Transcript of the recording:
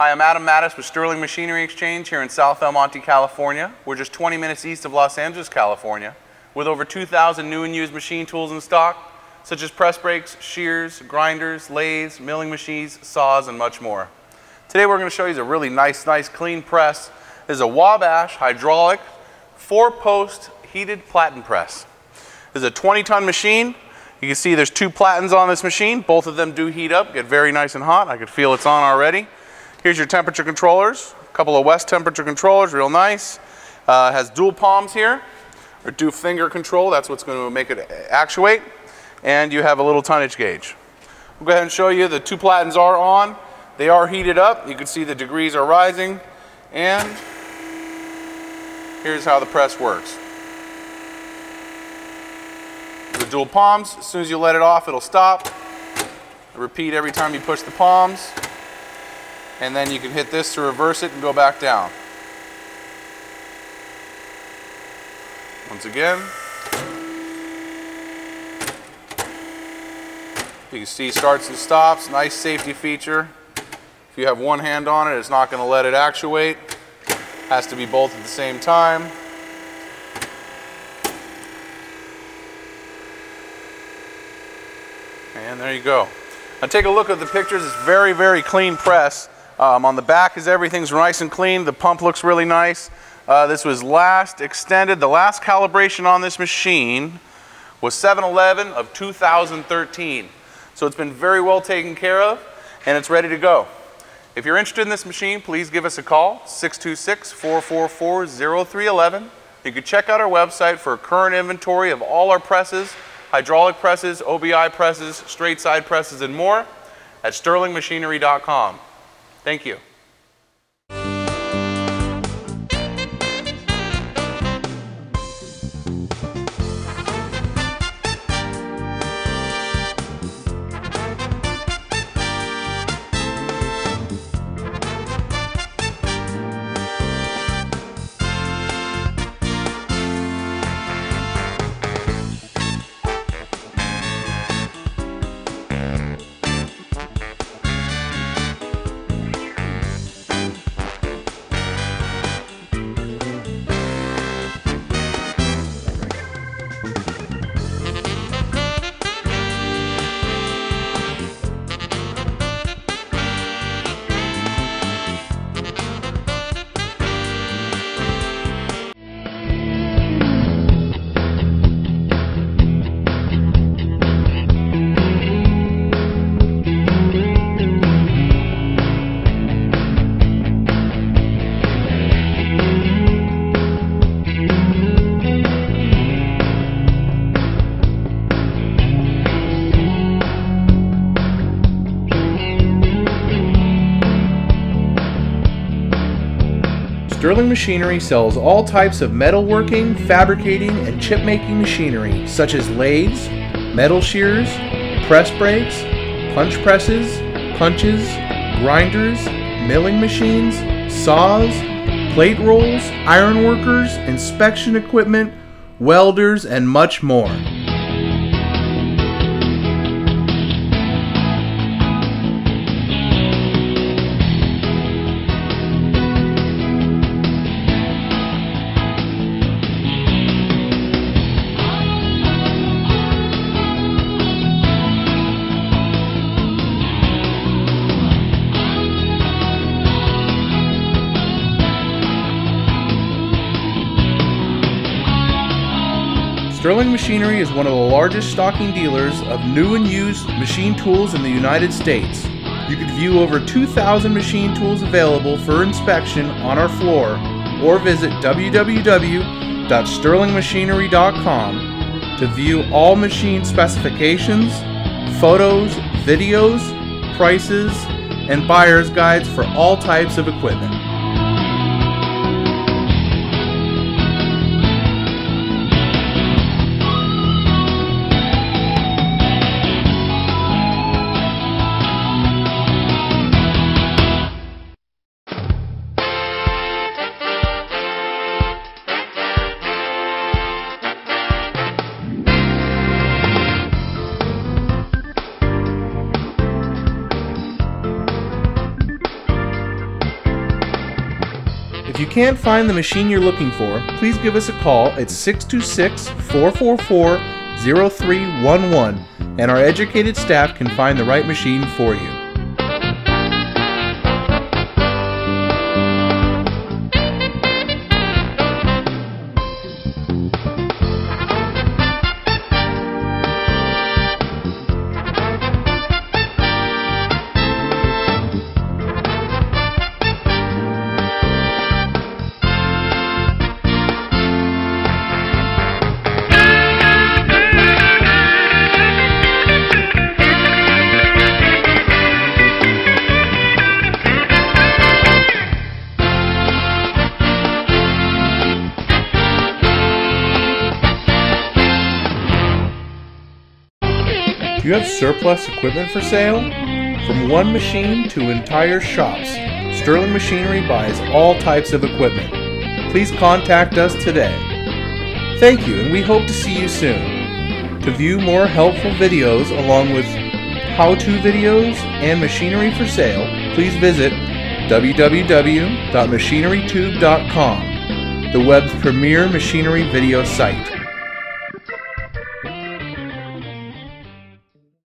Hi, I'm Adam Mattis with Sterling Machinery Exchange here in South El Monte, California. We're just 20 minutes east of Los Angeles, California, with over 2,000 new and used machine tools in stock, such as press brakes, shears, grinders, lathes, milling machines, saws, and much more. Today we're going to show you a really nice, nice clean press. This is a Wabash hydraulic four-post heated platen press. This is a 20-ton machine. You can see there's two platens on this machine. Both of them do heat up, get very nice and hot. I can feel it's on already. Here's your temperature controllers. A couple of West temperature controllers, real nice. Uh, has dual palms here, or dual finger control. That's what's going to make it actuate. And you have a little tonnage gauge. We'll go ahead and show you the two platens are on. They are heated up. You can see the degrees are rising. And here's how the press works. The dual palms, as soon as you let it off, it'll stop. Repeat every time you push the palms. And then you can hit this to reverse it and go back down. Once again. You can see starts and stops, nice safety feature. If you have one hand on it, it's not going to let it actuate. Has to be both at the same time. And there you go. Now take a look at the pictures. It's very, very clean press. Um, on the back is everything's nice and clean. The pump looks really nice. Uh, this was last extended. The last calibration on this machine was 7-11 of 2013. So it's been very well taken care of and it's ready to go. If you're interested in this machine, please give us a call, 626-444-0311. You can check out our website for a current inventory of all our presses, hydraulic presses, OBI presses, straight side presses, and more at sterlingmachinery.com. Thank you. Sterling Machinery sells all types of metalworking, fabricating, and chip making machinery, such as lathes, metal shears, press brakes, punch presses, punches, grinders, milling machines, saws, plate rolls, iron workers, inspection equipment, welders, and much more. Sterling Machinery is one of the largest stocking dealers of new and used machine tools in the United States. You can view over 2,000 machine tools available for inspection on our floor or visit www.sterlingmachinery.com to view all machine specifications, photos, videos, prices, and buyer's guides for all types of equipment. You can't find the machine you're looking for, please give us a call at 626 444 0311 and our educated staff can find the right machine for you. You have surplus equipment for sale? From one machine to entire shops, Sterling Machinery buys all types of equipment. Please contact us today. Thank you, and we hope to see you soon. To view more helpful videos along with how-to videos and machinery for sale, please visit www.machinerytube.com, the web's premier machinery video site.